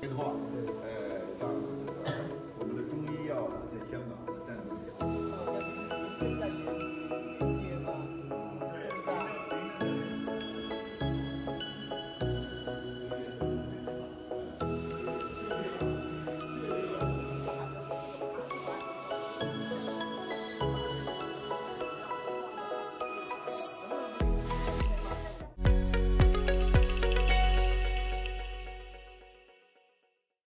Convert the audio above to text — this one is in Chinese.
听错了。